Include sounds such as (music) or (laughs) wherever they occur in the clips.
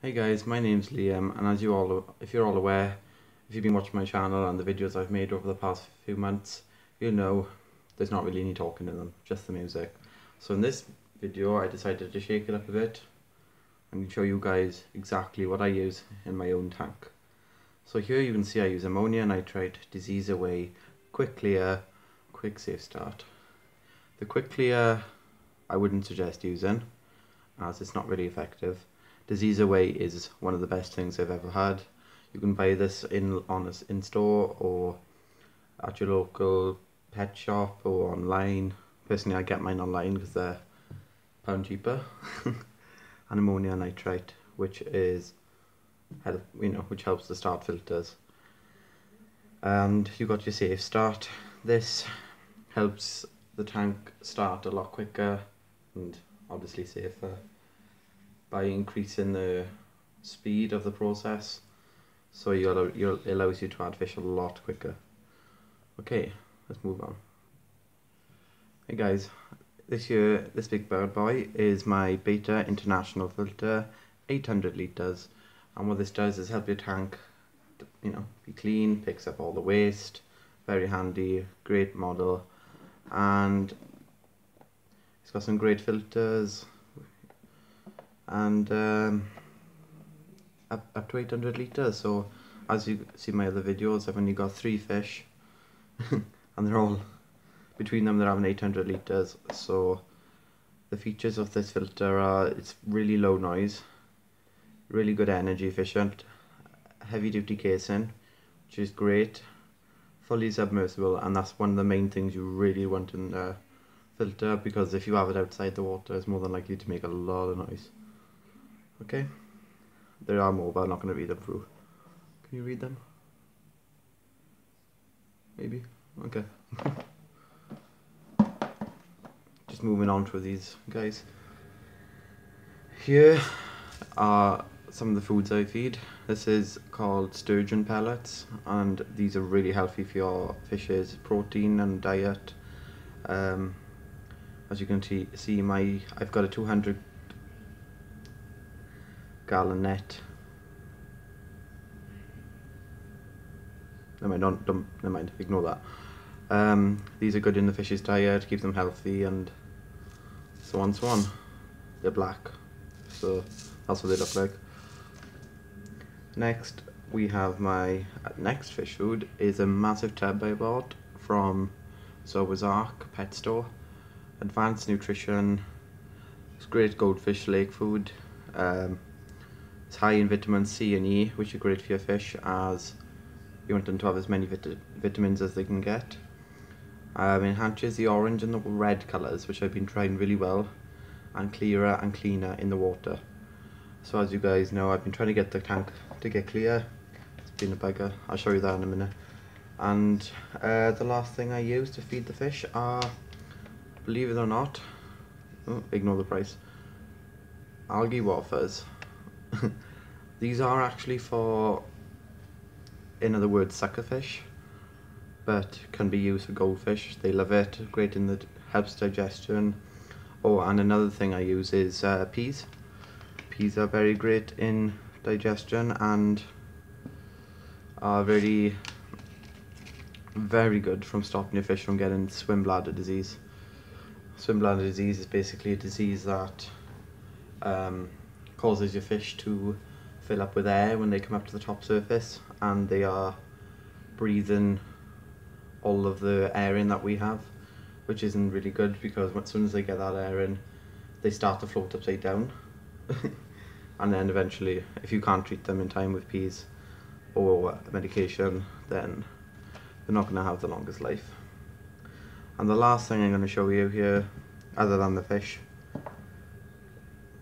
Hey guys, my name's Liam and as you all, if you're all aware, if you've been watching my channel and the videos I've made over the past few months, you'll know there's not really any talking in them, just the music. So in this video I decided to shake it up a bit and show you guys exactly what I use in my own tank. So here you can see I use ammonia nitrate, to disease away, quick clear, quick safe start. The quick clear I wouldn't suggest using as it's not really effective. Disease Away is one of the best things I've ever had. You can buy this in on a, in store or at your local pet shop or online. Personally, I get mine online because they're pound cheaper. (laughs) and ammonia nitrate, which is help you know which helps the start filters. And you got your safe start. This helps the tank start a lot quicker and obviously safer by increasing the speed of the process so you'll, you'll, it allows you to add fish a lot quicker. Okay, let's move on. Hey guys, this year this big bird boy is my Beta International filter, 800 litres and what this does is help your tank you know, be clean, picks up all the waste, very handy, great model and it's got some great filters, and um, up, up to 800 litres so as you see my other videos I've only got three fish (laughs) and they're all between them they're having 800 litres so the features of this filter are it's really low noise really good energy efficient heavy duty casing which is great fully submersible and that's one of the main things you really want in a filter because if you have it outside the water it's more than likely to make a lot of noise Okay, there are more, but I'm not going to read them through. Can you read them? Maybe? Okay. (laughs) Just moving on to these guys. Here are some of the foods I feed. This is called sturgeon pellets and these are really healthy for your fish's protein and diet. Um, as you can see, my I've got a 200 gallon net. Never mind, don't, don't, never mind, ignore that. Um, these are good in the fish's diet, to keep them healthy and so on so on. They're black, so that's what they look like. Next, we have my next fish food is a massive tub I bought from Zoa's Ark pet store. Advanced nutrition, it's great goldfish lake food. Um, it's high in vitamin C and E, which are great for your fish as you want them to have as many vit vitamins as they can get. Um, enhances the orange and the red colours, which I've been trying really well, and clearer and cleaner in the water. So as you guys know, I've been trying to get the tank to get clear. It's been a bugger. I'll show you that in a minute. And uh, the last thing I use to feed the fish are, believe it or not, oh, ignore the price, algae wafers. (laughs) These are actually for, in other words, suckerfish, but can be used for goldfish. They love it, great in the, helps digestion. Oh, and another thing I use is uh, peas. Peas are very great in digestion and are very, very good from stopping your fish from getting swim bladder disease. Swim bladder disease is basically a disease that um, causes your fish to fill up with air when they come up to the top surface and they are breathing all of the air in that we have which isn't really good because as soon as they get that air in they start to float upside down. (laughs) And then eventually if you can't treat them in time with peas or medication then they're not going to have the longest life. And the last thing I'm going to show you here other than the fish.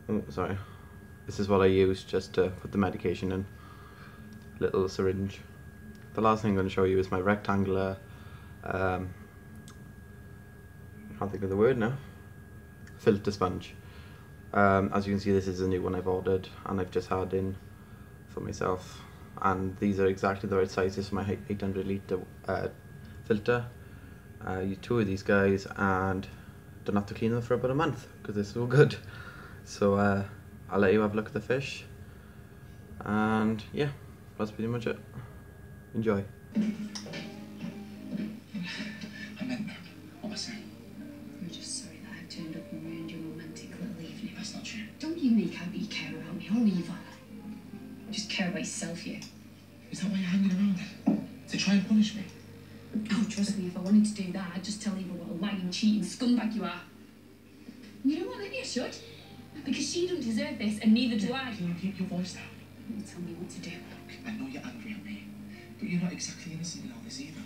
Oh sorry this is what I use just to put the medication in. Little syringe. The last thing I'm going to show you is my rectangular, um, I can't think of the word now, filter sponge. Um, as you can see this is a new one I've ordered and I've just had in for myself and these are exactly the right sizes for my 800 litre uh, filter. Uh, use two of these guys and don't have to clean them for about a month because they're so good. So uh, I'll let you have a look at the fish And yeah, that's pretty much it. Enjoy. I meant, that. what was it? I'm just sorry that I've turned up and ruined your romantic little evening. That's not true. Don't you make out that you care about me or Eva. You just care about yourself, you. Is that why you're hanging around then? To try and punish me? Oh, trust me, if I wanted to do that, I'd just tell Eva what a lying, cheating scumbag you are. You know what, maybe I should. Because she don't deserve this, and neither do I. Can you keep your voice down? You tell me what to do. I know you're angry at me, but you're not exactly innocent in all this either.